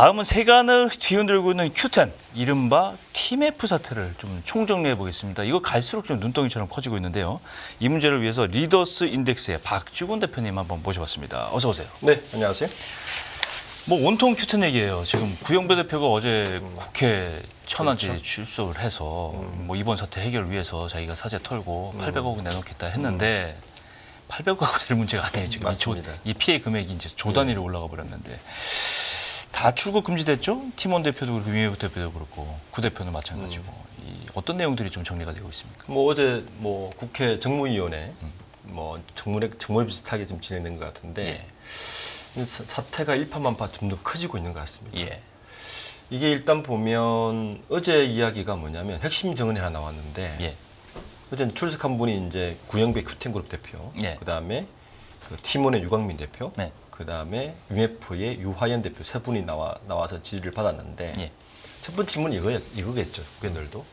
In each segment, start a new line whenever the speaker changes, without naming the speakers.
다음은 세간을 뒤흔들고 있는 Q10 이른바 TMF 사태를 좀 총정리해 보겠습니다. 이거 갈수록 좀 눈덩이처럼 커지고 있는데요. 이 문제를 위해서 리더스 인덱스의 박주곤 대표님 한번 모셔봤습니다. 어서 오세요.
네, 안녕하세요.
뭐 온통 Q10 얘기예요. 지금 구영배 대표가 어제 국회 천안지
그렇죠.
출석을 해서
음.
뭐 이번 사태 해결 위해서 자기가 사죄 털고 800억 내놓겠다 했는데 800억 될 문제가 아니에요. 지금 이, 조,
음. 맞습니다. 네.
이 피해 금액이 이제 조 단위로 올라가 버렸는데 다 출국 금지됐죠. 팀원 대표도 그렇고 위메프 대표도 그렇고 구 대표는 마찬가지고
음.
이 어떤 내용들이 좀 정리가 되고 있습니까?
뭐 어제 뭐 국회 정무위원회 뭐 정문에 정문 비슷하게 좀 진행된 것 같은데
예,
사- 사태가 일파만파 좀 더 커지고 있는 것 같습니다.
예,
이게 일단 보면 어제 이야기가 뭐냐면 핵심 증언이 하나 나왔는데
예,
어제 출석한 분이 이제 구영배 큐텐그룹 대표,
예.
그 다음에 그 팀원의 유광민 대표,
네.
그 다음에 UMF의 유화연 대표 세 분이 나와 나와서 질의를 받았는데
예.
첫 번째 질문이 이거 이거겠죠. 국회의원들도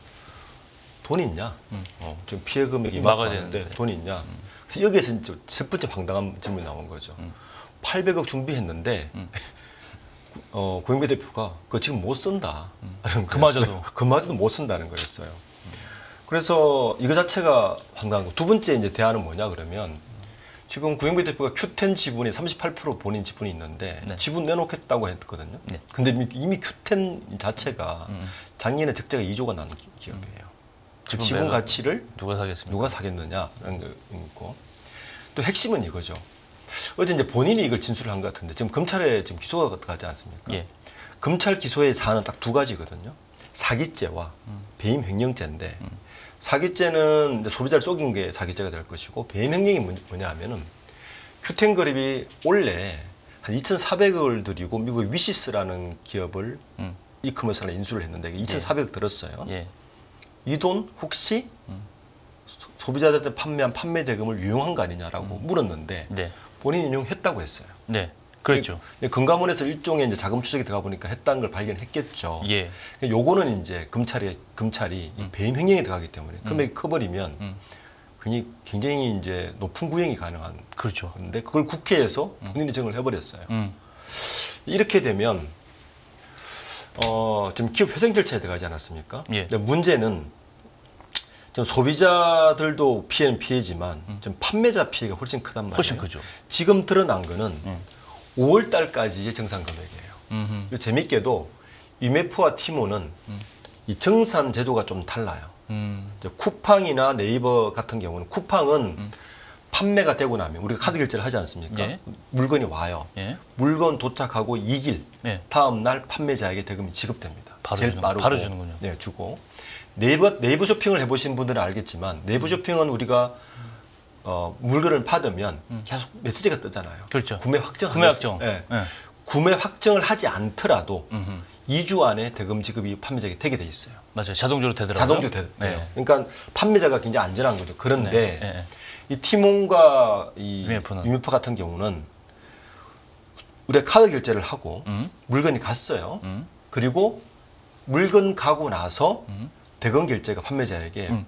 돈 있냐? 어, 지금 피해 금액이
음. 음.
돈 있냐? 그래서 여기에서 이제 첫 번째 황당한 질문이 나온 거죠.
음.
800억 준비했는데 어, 고영배 대표가 그거 지금 못 쓴다.
음. 그마저도.
그마저도 못 쓴다는 거였어요. 그래서 이거 자체가 황당한 거. 두 번째 이제 대안은 뭐냐 그러면 지금 구영배 대표가 Q10 지분이 38% 본인 지분이 있는데
네.
지분 내놓겠다고 했거든요.
네. 음.
근데 이미- Q10 자체가 작년에 적자가 2조가 난 기- 기업이에요. 그
지분.
가치를
누가 사겠습니까?
누가 사겠느냐라는 게 있고 또 핵심은 이거죠. 어제 이제 본인이 이걸 진술을 한것 같은데 지금 검찰에 지금 기소가 가지 않습니까?
예.
검찰 기소의 사안은 딱 두 가지거든요. 사기죄와 배임 횡령죄인데 사기죄는 소비자를 속인 게 사기죄가 될 것이고 배임 횡령이 뭐- 뭐냐 하면은 큐텐 그룹이 원래 한 2,400억을 들이고 미국 위시스라는 기업을
음.
이커머스나 인수를 했는데 2,400억 들었어요.
예.
이돈 혹시 소- 소비자들한테 판매한 판매 대금을 유용한 거 아니냐라고 물었는데
네.
본인이 인용했다고 했어요.
네.
근데 금감원에서 일종의 이제 자금 추적이 들어가 보니까 했다는 걸 발견했겠죠.
예.
요거는 이제 검찰이 검찰이 이 배임 횡령에 들어가기 때문에 금액이 커버리면
음.
굉장히 굉장히 이제 높은 구형이 가능한
그렇죠.
건데 그걸 국회에서 본인이 정을 해버렸어요.
음.
이렇게 되면 어 지금 기업 회생 절차에 들어가지 않았습니까?
예.
근데 문제는 지금 소비자들도 피해는 피해지만 지금 판매자 피해가 훨씬 크단 말이에요.
훨씬 크죠.
지금 드러난 거는 5월 달까지의 정산 금액이에요.
음흠.
재밌게도 이메프와 티모는 이 정산 제도가 좀 달라요.
음.
쿠팡이나 네이버 같은 경우는 쿠팡은 판매가 되고 나면 우리가 카드 결제를 하지 않습니까?
예.
물건이 와요.
예.
물건 도착하고 2일
예.
다음 날 판매자에게 대금이 지급됩니다.
바로
제일
주는-
빠르고
바로 주는군요.
네, 주고 네이버 네이버 쇼핑을 해보신 분들은 알겠지만 네이버 쇼핑은 우리가 어, 물건을 받으면 계속 메시지가 뜨잖아요.
그렇죠.
구매 확정.
구매 확정.
네.
예.
구매 확정을 하지 않더라도
음흠.
2주 안에 대금 지급이 판매자에게 되게 돼 있어요.
맞아요. 자동적으로 되더라고요.
자동적으로 돼요.
네.
그러니까 판매자가 굉장히 안전한 거죠. 그런데
네, 네, 네.
이 티몬과 이?
UMF
같은 경우는 우리가 카드 결제를 하고
음.
물건이 갔어요.
음.
그리고 물건 가고 나서 대금 결제가 판매자에게
음.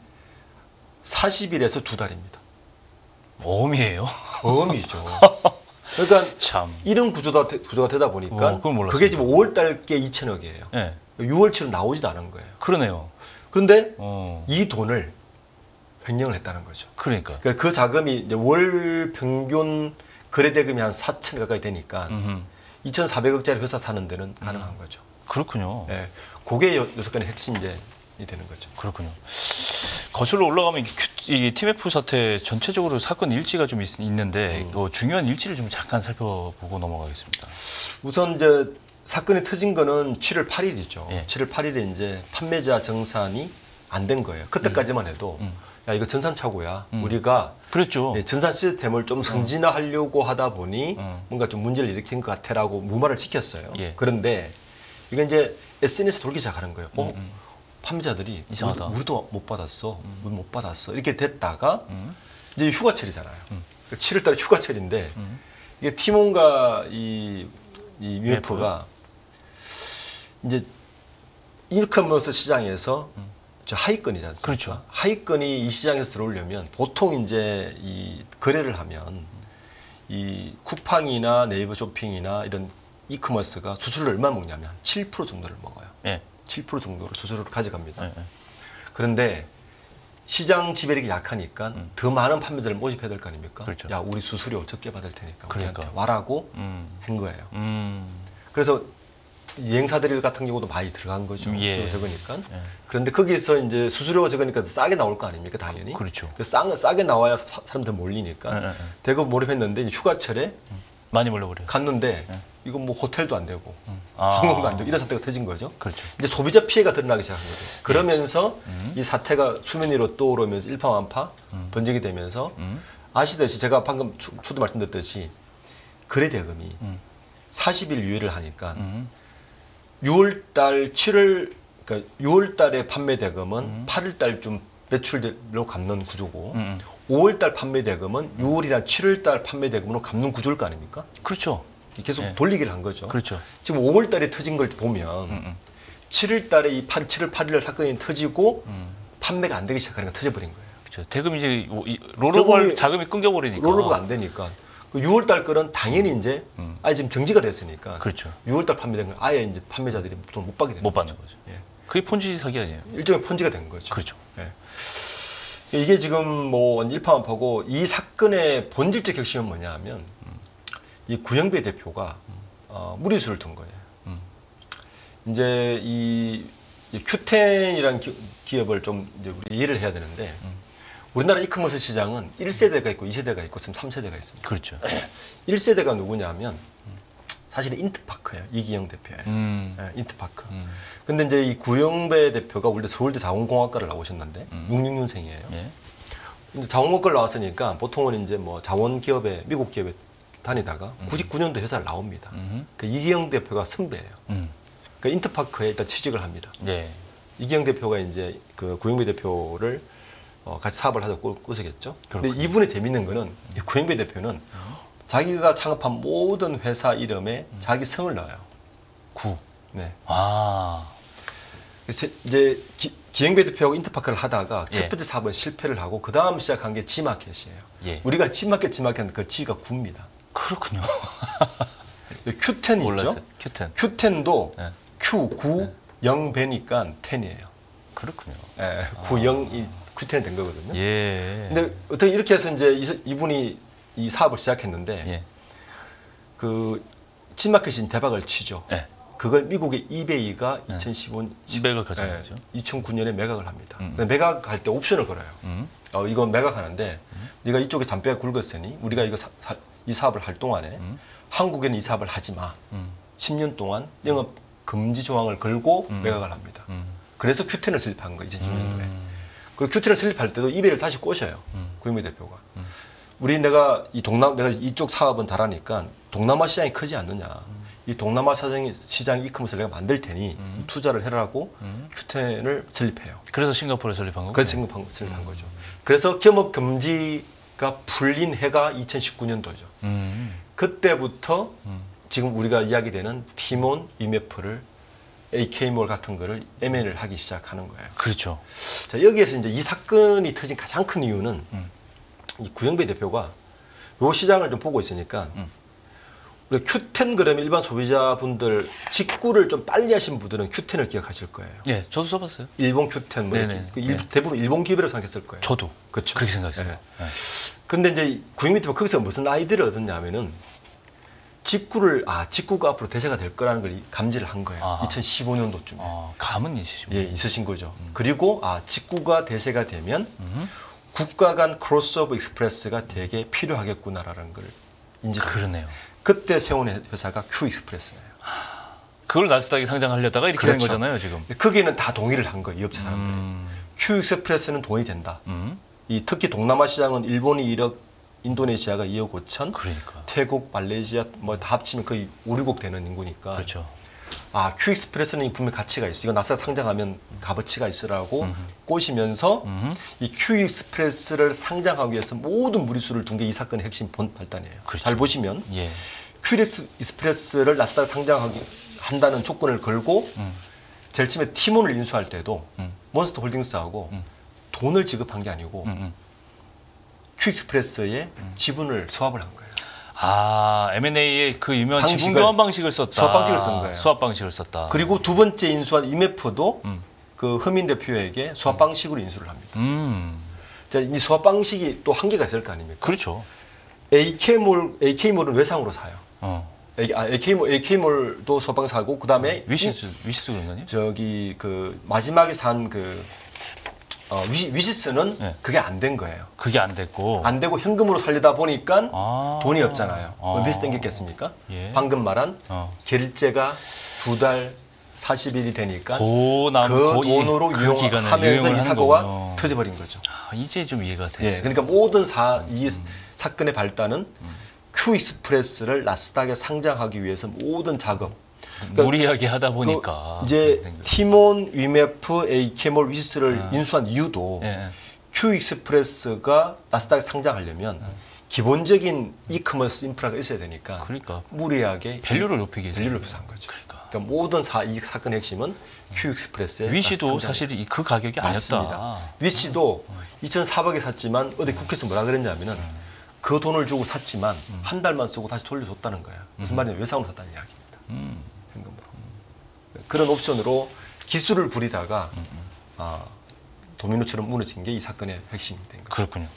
40일에서 두 달입니다.
어음이에요.
어음이죠. 그러니까
참.
이런 구조가, 되- 구조가 되다 보니까
어.
그게 지금 5월 달께 2천억이에요.
예.
6월치로 나오지도 않은 거예요.
그러네요.
그런데
어.
이 돈을 횡령을 했다는 거죠.
그러니까.
그러니까 그 자금이 월 평균 거래 대금이 한 4천 가까이 되니까
음흠.
2,400억짜리 회사 사는 데는 가능한 거죠.
그렇군요.
예. 그게 여- 여섯 건의 핵심 이제 이 되는 거죠.
그렇군요. 거슬러 올라가면 이 큐- 이 TMF 사태 전체적으로 사건 일지가 좀 있, 는데
음.
그 중요한 일지를 좀 잠깐 살펴보고 넘어가겠습니다.
우선 이제 사건이 터진 거는 7월 8일이죠.
예.
7월 8일에 이제 판매자 정산이 안 된 거예요. 그때까지만 해도 야 이거 전산 착오야. 우리가
그랬죠.
예, 전산 시스템을 좀 승진화하려고 하다 보니
음.
뭔가 좀 문제를 일으킨 것 같아라고 무마를 지켰어요.
예.
그런데 이건 이제 SNS 돌기 시작하는 거예요. 어? 판매자들이
음, 이상하다.
우리, 도못 받았어, 우리 못 받았어 이렇게 됐다가
음.
이제 휴가철이잖아요. 그 7월달에 휴가철인데 이게 티몬과 이, 이 UF가 이제 이커머스 시장에서 저 하위권이지 않습니까?
그렇죠.
하위권이 이 시장에서 들어오려면 보통 이제 이 거래를 하면 이 쿠팡이나 네이버 쇼핑이나 이런 이커머스가 수수료를 얼마 먹냐면 7% 정도를 먹어요.
예.
7% 정도로 수수료를 가져갑니다.
예, 예.
그런데 시장 지배력이 약하니까 더 많은 판매자를 모집해야 될 거 아닙니까?
음. 그렇죠.
야, 우리 수수료 적게 받을 테니까
그러니까.
우리한테 와라고
음.
한 거예요.
음.
그래서 여행사들 같은 경우도 많이 들어간 거죠.
예.
수수료 적으니까.
예.
그런데 거기서 이제 수수료가 적으니까 싸게 나올 거 아닙니까, 당연히.
그렇죠.
그 싸, 싸게 나와야 사, 사람 더 몰리니까.
예, 예, 예.
대거 몰입했는데 휴가철에
많이 몰려버려요.
갔는데 이거 뭐 호텔도 안 되고
아.
항공도 안 되고 이런 사태가 터진 거죠.
그렇죠.
이제 소비자 피해가 드러나기 시작한 거죠. 그러면서 이 사태가 수면 위로 떠오르면서 일파만파 번지게 되면서 아시듯이 제가 방금 초- 초도 말씀드렸듯이 거래 대금이 40일 유예를 하니까
음.
6월 달 7월 그러니까 6월 달에 판매 대금은 8월 달쯤 매출로 갚는 구조고
음.
5월 달 판매 대금은 6월이나 7월 달 판매 대금으로 갚는 구조일 거 아닙니까?
그렇죠.
계속
예.
돌리기를 한 거죠.
그렇죠.
지금 5월 달에 터진 걸 보면 7월 달에 이 8, 7월 8일 날 사건이 터지고 판매가 안 되기 시작하니까 터져버린 거예요.
그렇죠. 대금 이제 롤오버 자금이 끊겨버리니까.
롤오버가 안 되니까. 그 6월 달 거는 당연히 이제 아예 지금 정지가 됐으니까.
그렇죠.
6월 달 판매된 건 아예 이제 판매자들이 돈을 못 받게 되는
못
거죠.
받는 거죠.
예.
그게 폰지 사기 아니에요?
일종의 폰지가 된 거죠.
그렇죠.
예. 이게 지금 뭐 일파만파고 이 사건의 본질적 핵심은 뭐냐 하면 이 구영배 대표가 어, 무리수를 둔 거예요. 이제 이, 이 큐텐이라는 기, 기업을 좀 이제 우리 이해를 해야 되는데 우리나라 이커머스 시장은 1세대가 있고 2세대가 있고 지금 3세대가 있습니다.
그렇죠.
1세대가 누구냐면 사실은 인터파크예요. 이기형 대표예요.
음.
예, 인터파크. 근데 이제 이 구영배 대표가 원래 서울대 자원공학과를 나오셨는데 66년생이에요.
예.
근데 자원공학과를 나왔으니까 보통은 이제 뭐 자원 기업에 미국 기업에 다니다가 99년도 회사를 나옵니다.
음.
그 이기형 대표가 선배예요.
음.
그 인터파크에 일단 취직을 합니다.
예.
이기형 대표가 이제 그 구영배 대표를 어, 같이 사업을 하자 꼬- 꼬셨겠죠. 근데. 이분의 재밌는 거는 이 구영배 대표는 자기가 창업한 모든 회사 이름에 자기 성을 넣어요.
구.
네.
아.
그래서 이제 기, 기영배 대표하고 인터파크를 하다가
예.
첫 번째 사업은 실패를 하고 그 다음 시작한 게 지마켓이에요.
예.
우리가 지마켓 지마켓 그 G가 구입니다.
그렇군요.
q 1 0
몰랐어요.
있죠?
큐텐.
Q10도
예.
Q 9 0 배니까 10이에요.
그렇군요.
예, 9 0이 Q10이 된 거거든요.
예.
근데 어떻게 이렇게 해서 이제 이- 이분이 이 사업을 시작했는데
예.
그 지마켓이 대박을 치죠.
예.
그걸 미국의 이베이가 2015
매각 가져가죠.
2009년에 매각을 합니다.
음.
매각할 때 옵션을 걸어요.
음.
어, 이건 매각하는데 네가 이쪽에 잔뼈가 굵었으니 우리가 이거 사, 사- 이 사업을 할 동안에 한국에는 이 사업을 하지 마.
음.
10년 동안 영업 금지 조항을 걸고 매각을 합니다.
음.
그래서 큐텐을 설립한 거예요. 2010년도에.
음.
그 큐텐을 설립할 때도 이베이를 다시 꼬셔요. 구현미 대표가. 우리 내가 이 동남 내가 이쪽 사업은 잘하니까 동남아 시장이 크지 않느냐. 이 동남아 시장 시장 이커머스를 내가 만들 테니 투자를 해라고 큐텐을 설립해요.
그래서 싱가포르에 설립한 거고.
그래서 설립한, 설립한 거죠. 그래서 겸업 금지가 풀린 해가 2019년도죠.
음.
그때부터 지금 우리가 이야기되는 티몬, 위메프를 AK몰 같은 거를 M&A를 하기 시작하는 거예요.
그렇죠.
자, 여기에서 이제 이 사건이 터진 가장 큰 이유는 이 구영배 대표가 요 시장을 좀 보고 있으니까 우리 큐텐 그러면 일반 소비자분들 직구를 좀 빨리 하신 분들은 큐텐을 기억하실 거예요.
예, 저도 써봤어요.
일본 큐텐 뭐
네네.
그 일-
네.
대부분 일본 기업이라고 생각했을 거예요.
저도
그렇죠.
그렇게 생각했어요.
예.
예.
근데 이제 구영미 대표 거기서 무슨 아이디어를 얻었냐면은 직구를 아 직구가 앞으로 대세가 될 거라는 걸 이- 감지를 한 거예요.
아하.
2015년도쯤에.
어, 감은 있으시고.
예, 있으신 거죠. 그리고 아 직구가 대세가 되면 국가 간 cross-border express가 되게 필요하겠구나라는 걸 이제
그러네요.
그때 세운 회- 회사가 큐 익스프레스예요.
그걸 나스닥에 상장하려다가 이렇게 된 거잖아요, 지금.
거기는 다 동의를 한 거예요, 이 업체 사람들이.
음.
큐 익스프레스는 돈이 된다.
음.
이 특히 동남아 시장은 일본이 1억, 인도네시아가 2억 5천,
그러니까.
태국, 말레이시아 뭐 다 합치면 거의 5, 6억 되는 인구니까.
그렇죠.
아, 큐익스프레스는 분명 가치가 있어. 이거 나스닥 상장하면 값어치가 있으리라고 꼬시면서 이 큐익스프레스를 상장하기 위해서 모든 무리수를 둔 게 이 사건의 핵심 본 발단이에요.
그렇죠.
잘 보시면
예.
큐익스프레스를 나스닥 상장하기 한다는 조건을 걸고 제일 처음에 티몬을 인수할 때도
음.
몬스터 홀딩스하고 돈을 지급한 게 아니고
음, 음.
큐익스프레스에 지분을 수합을 한 거예요.
아 M&A의 그 유명한 지분 교환 방식을 썼다.
수합 방식을 쓴 거예요.
수합 방식을 썼다.
그리고 두 번째 인수한 IMF도
음.
그 허민 대표에게 수합 방식으로 인수를 합니다.
음
자, 이 수합 방식이 또 한계가 있을 거 아닙니까?
그렇죠.
AK몰 AK몰은 외상으로 사요.
어
아, AK몰 AK몰도 방식 사고 그다음에
위시스 위시스 그런가요?
저기 그 마지막에 산그 어, 위, 위시 스는
네.
그게 안 된 거예요.
그게 안 됐고.
안 되고 현금으로 살려다 보니까
아.
돈이 없잖아요.
아.
어디서 땡겼겠습니까?
예.
방금 말한
어.
결제가 두 달 40일이 되니까
고 남,
그
고
돈으로
그
이용하면서
기간을 이용을
이 사고가
거군요.
터져버린 거죠.
아, 이제 좀 이해가 됐어요.
예, 그러니까 모든 사, 이 사건의 발단은 큐 익스프레스를 나스닥에 상장하기 위해서 모든 작업. 그러니까
무리하게 하다
그
보니까
이제
된 거죠.
티몬, 위메프, AK몰, 위시를 인수한 이유도
예, 예.
큐 익스프레스가 나스닥에 상장하려면 기본적인 이커머스 인프라가 있어야 되니까
그러니까
무리하게
value를 높이기 위해서
value를 높여서 한 거죠.
그러니까.
그러니까 모든 사, 이 사건의 핵심은 큐 익스프레스의
위시도. 사실 이- 그 가격이
맞습니다.
아니었다.
위시도 2,400에 샀지만 어디 국회에서 뭐라 그랬냐면은 그 돈을 주고 샀지만 한 달만 쓰고 다시 돌려줬다는 거예요. 무슨 말이냐면 외상으로 샀다는 이야기입니다. 현 금으로. 그런 옵션으로 기술을 부리다가 아, 도미노처럼 무너진 게 이 사건의 핵심이 된 거죠.
그렇군요.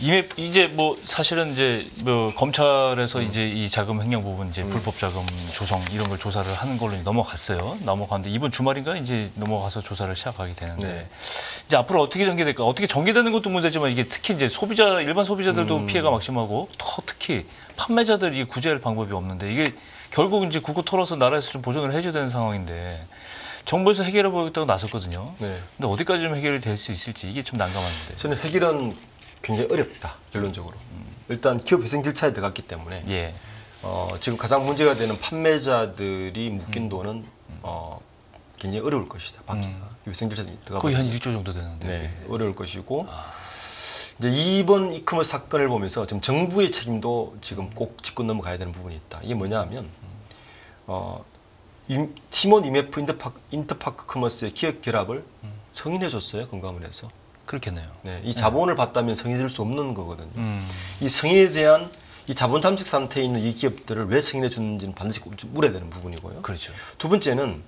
이메 이제 뭐 사실은 이제 뭐 검찰에서
음.
이제 이 자금 횡령 부분 이제 불법 자금 조성 이런 걸 조사를 하는 걸로 넘어갔어요. 넘어갔는데 이번 주말인가 이제 넘어가서 조사를 시작하게 되는데
네.
이제 앞으로 어떻게 전개될까? 어떻게 전개되는 것도 문제지만 이게 특히 이제 소비자 일반 소비자들도
음.
피해가 막심하고 더 특히 판매자들이 구제할 방법이 없는데 이게 결국 이제 국고 털어서 나라에서 좀 보존을 해줘야 되는 상황인데 정부에서 해결해 보겠다고 나섰거든요.
네.
근데 어디까지 좀 해결이 될 수 있을지 이게 좀 난감한데.
저는 해결은 굉장히 어렵다 결론적으로. 일단 기업 회생 절차에 들어갔기 때문에
예.
어, 지금 가장 문제가 되는 판매자들이 묶인 돈은 어, 굉장히 어려울 것이다. 받기가 회생 절차에 들어가
거의 한 1조 정도 되는데.
네. 어려울 것이고 이제 이번 이커머스 사건을 보면서 지금 정부의 책임도 지금 꼭 짚고 넘어가야 되는 부분이 있다. 이게 뭐냐하면 어, 임- 티몬 위메프 인터파크, 인터파크 커머스의 기업 결합을 승인해 줬어요 금감원에서.
그렇겠네요.
네, 이 자본을 봤다면 승인될 수 없는 거거든요.
음.
이 승인에 대한 이 자본 잠식 상태에 있는 이 기업들을 왜 승인해 주는지는 반드시 꼭 물어야 되는 부분이고요.
그렇죠.
두 번째는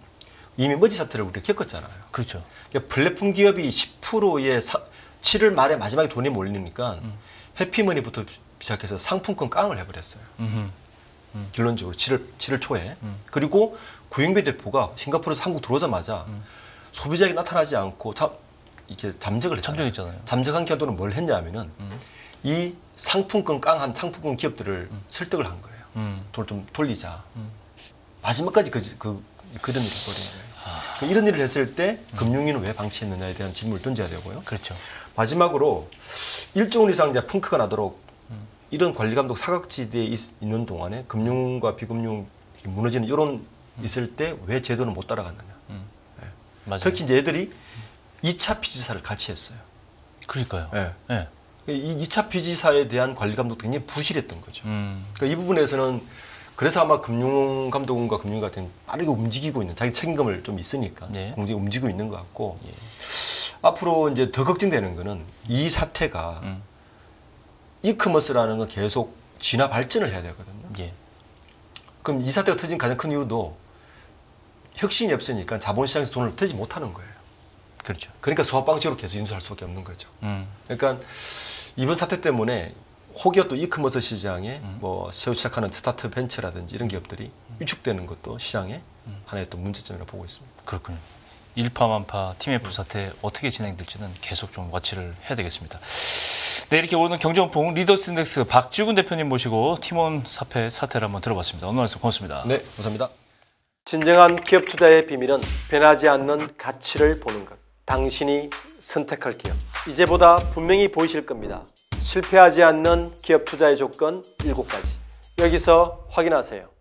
이미 머지 사태를 우리가 겪었잖아요.
그렇죠.
그러니까 플랫폼 기업이 10%의 사, 7월 말에 마지막에 돈이 몰리니까
음.
해피머니부터 시작해서 상품권 깡을 해버렸어요.
음흠.
결론적으로 7월, 7월 초에.
음.
그리고 구영배 대표가 싱가포르에서 한국 들어오자마자
음.
소비자에게 나타나지 않고 잠, 이렇게 잠적을 했잖아요.
참정했잖아요.
잠적한 기업들은 뭘 했냐면은 이 상품권 깡한 상품권 기업들을 설득을 한 거예요.
음.
돈을 좀 돌리자. 마지막까지 그, 그, 일을 벌인 거예요.
아.
그 이런 일을 했을 때 금융위는 왜 방치했느냐에 대한 질문을 던져야 되고요.
그렇죠.
마지막으로 일정 이상 이제 펑크가 나도록 이런 관리 감독 사각지대에 있, 는 동안에 금융과 비금융 무너지는 이런 있을 때 왜 제도는 못 따라갔느냐.
맞아요.
특히 이제 애들이 2차 피지사를 같이 했어요.
그러니까요.
예.
예.
이 2차 피지사에 대한 관리 감독도 굉장히 부실했던 거죠.
음.
그러니까 이 부분에서는 그래서 아마 금융 감독원과 금융 같은 빠르게 움직이고 있는 자기 책임감을 좀 있으니까
예.
공정히 움직이고 있는 것 같고 앞으로 이제 더 걱정되는 거는 이 사태가
음.
이커머스라는 건 계속 진화 발전을 해야 되거든요.
예.
그럼 이 사태가 터진 가장 큰 이유도 혁신이 없으니까 자본시장에서 돈을 터지 못하는 거예요.
그렇죠.
그러니까 수합 방식으로 계속 인수할 수밖에 없는 거죠.
음.
그러니까 이번 사태 때문에 혹여 또 이커머스 시장에
음.
뭐 새로 시작하는 스타트 벤처라든지 이런 기업들이 위축되는 것도 시장에
음.
하나의 또 문제점이라고 보고 있습니다.
그렇군요. 일파만파 티메프 사태 어떻게 진행될지는 계속 좀 watch를 해야 되겠습니다. 네, 이렇게 오늘 경제훈풍 리더스 인덱스 박주근 대표님 모시고 티몬 사태 사태를 한번 들어봤습니다. 오늘 말씀 고맙습니다.
네, 감사합니다.
진정한 기업 투자의 비밀은 변하지 않는 가치를 보는 것. 당신이 선택할 기업. 이제보다 분명히 보이실 겁니다. 실패하지 않는 기업 투자의 조건 7가지. 여기서 확인하세요.